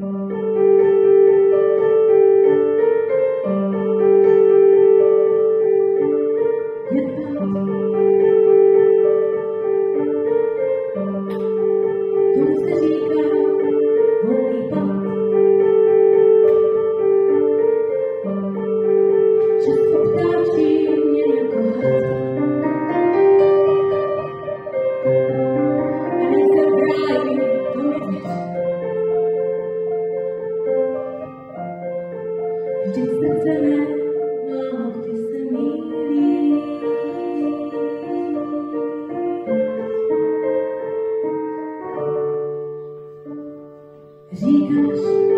Mm-hmm. Říkáš,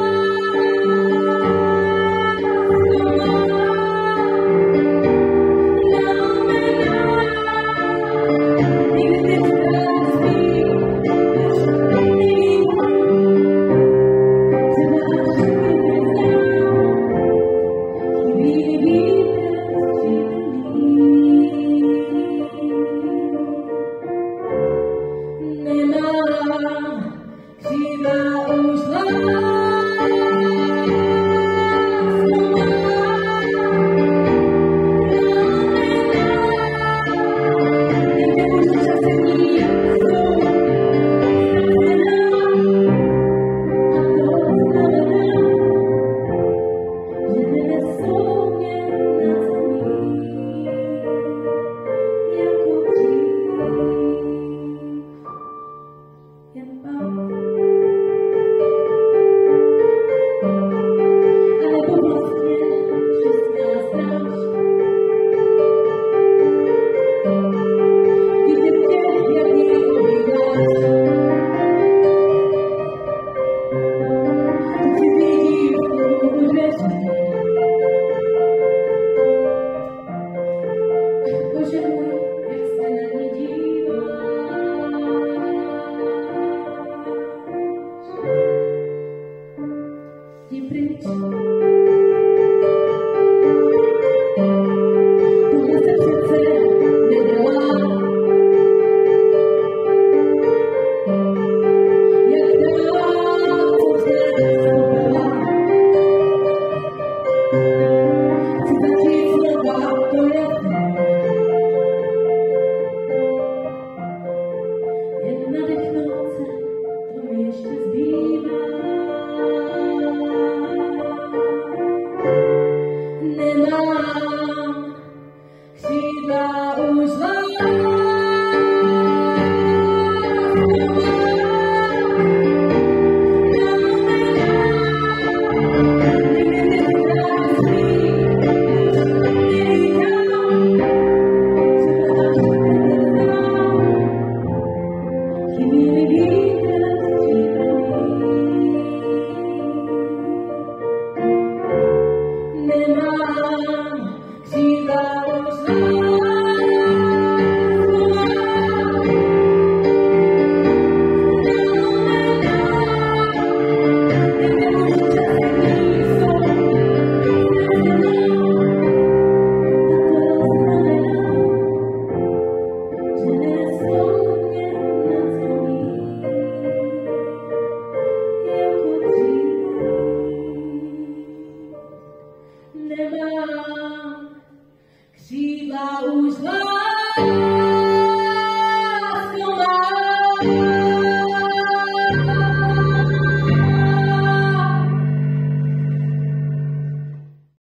Sita